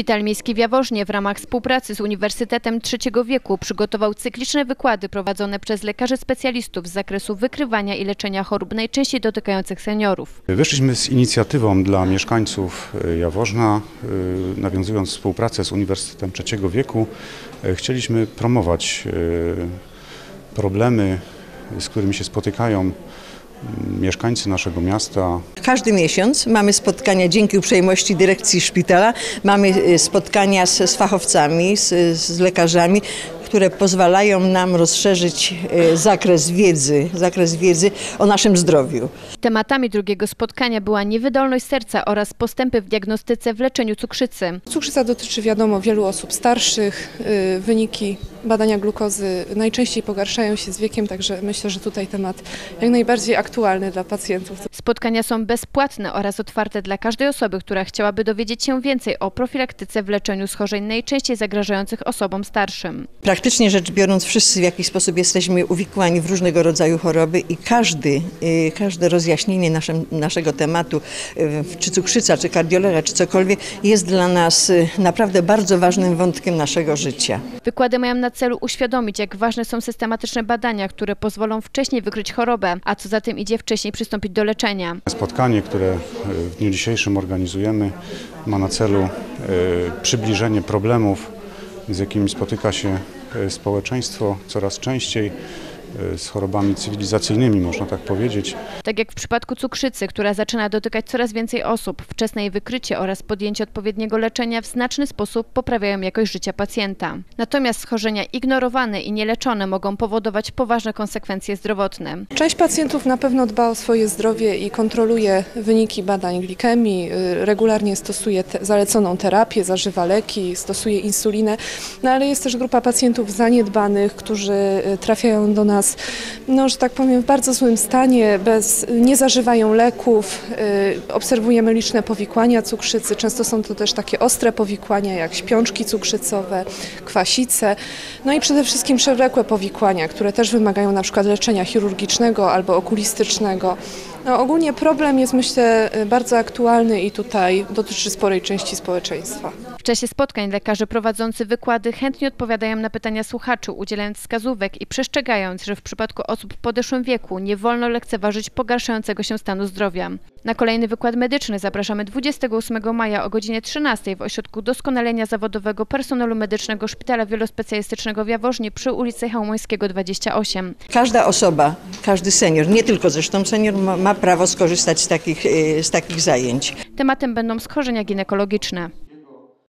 Szpital Miejski w Jaworznie w ramach współpracy z Uniwersytetem Trzeciego Wieku przygotował cykliczne wykłady prowadzone przez lekarzy specjalistów z zakresu wykrywania i leczenia chorób najczęściej dotykających seniorów. Wyszliśmy z inicjatywą dla mieszkańców y, Jaworzna, y, nawiązując współpracę z Uniwersytetem Trzeciego Wieku. y, Chcieliśmy promować problemy, z którymi się spotykają mieszkańcy naszego miasta, Każdy miesiąc mamy spotkania dzięki uprzejmości dyrekcji szpitala. Mamy e, spotkania z, z fachowcami, z, z lekarzami, które pozwalają nam rozszerzyć e, zakres wiedzy, zakres wiedzy o naszym zdrowiu. Tematami drugiego spotkania była niewydolność serca oraz postępy w diagnostyce w leczeniu cukrzycy. Cukrzyca dotyczy wiadomo wielu osób starszych. y, Wyniki badania glukozy najczęściej pogarszają się z wiekiem, także myślę, że tutaj temat jak najbardziej aktualny dla pacjentów. Spotkania są bezpłatne oraz otwarte dla każdej osoby, która chciałaby dowiedzieć się więcej o profilaktyce w leczeniu schorzeń najczęściej zagrażających osobom starszym. Praktycznie rzecz biorąc, wszyscy w jakiś sposób jesteśmy uwikłani w różnego rodzaju choroby i każdy, e, każde rozjaśnienie naszym, naszego tematu, e, czy cukrzyca, czy kardiologia, czy cokolwiek, jest dla nas e, naprawdę bardzo ważnym wątkiem naszego życia. Wykłady mają na celu uświadomić, jak ważne są systematyczne badania, które pozwolą wcześniej wykryć chorobę, a co za tym idzie wcześniej przystąpić do leczenia. Spotkanie, które y, w dniu dzisiejszym organizujemy, ma na celu y, przybliżenie problemów, z jakimi spotyka się y, społeczeństwo coraz częściej, z chorobami cywilizacyjnymi, można tak powiedzieć. Tak jak w przypadku cukrzycy, która zaczyna dotykać coraz więcej osób, wczesne jej wykrycie oraz podjęcie odpowiedniego leczenia w znaczny sposób poprawiają jakość życia pacjenta. Natomiast schorzenia ignorowane i nieleczone mogą powodować poważne konsekwencje zdrowotne. Część pacjentów na pewno dba o swoje zdrowie i kontroluje wyniki badań glikemii, y, regularnie stosuje te, zaleconą terapię, zażywa leki, stosuje insulinę, no ale jest też grupa pacjentów zaniedbanych, którzy y, trafiają do nas, no, że tak powiem, w bardzo złym stanie, bez, nie zażywają leków, y, obserwujemy liczne powikłania cukrzycy, często są to też takie ostre powikłania jak śpiączki cukrzycowe, kwasice, no i przede wszystkim przewlekłe powikłania, które też wymagają na przykład leczenia chirurgicznego albo okulistycznego. No, ogólnie problem jest myślę bardzo aktualny i tutaj dotyczy sporej części społeczeństwa. W czasie spotkań lekarze prowadzący wykłady chętnie odpowiadają na pytania słuchaczy, udzielając wskazówek i przestrzegając, że w przypadku osób w podeszłym wieku nie wolno lekceważyć pogarszającego się stanu zdrowia. Na kolejny wykład medyczny zapraszamy 28 maja o godzinie 13 w Ośrodku Doskonalenia Zawodowego Personelu Medycznego Szpitala Wielospecjalistycznego w Jaworznie przy ulicy Chełmońskiego 28. Każda osoba, każdy senior, nie tylko zresztą senior, ma, ma prawo skorzystać z takich, e, z takich zajęć. Tematem będą schorzenia ginekologiczne.